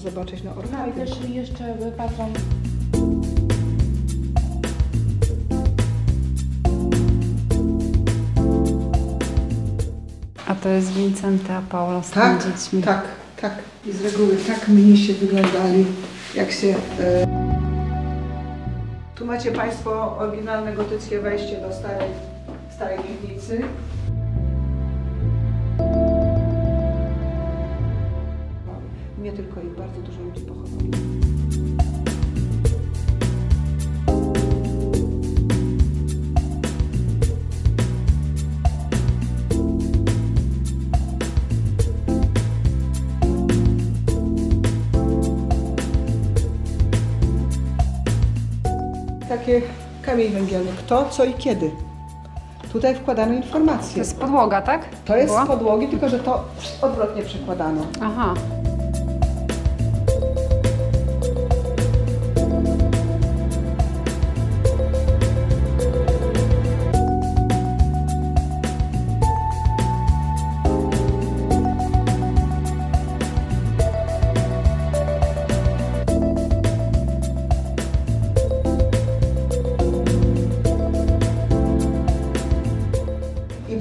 zobaczyć na ornaty. też jeszcze patrzą. A to jest Wincenty, a Paula z Tak, tymi dziećmi. tak, tak. I z reguły tak mnisi wyglądali, jak się... E... Tu macie Państwo oryginalne gotyckie wejście do starej, starej piwnicy. Ich, bardzo dużo ludzi pochowali. Takie kamień węgielny. Kto, co i kiedy. Tutaj wkładano To informacje. jest podłoga, tak? To jest Była? z podłogi, tylko że to odwrotnie przekładano. Aha.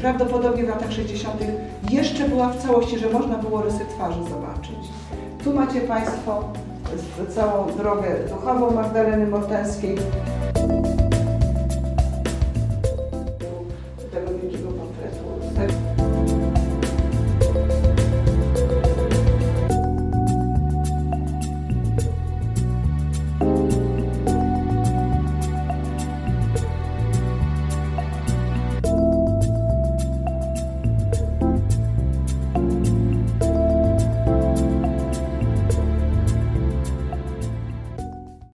Prawdopodobnie w latach 60. jeszcze była w całości, że można było rysy twarzy zobaczyć. Tu macie Państwo całą drogę duchową Magdaleny Mortenskiej.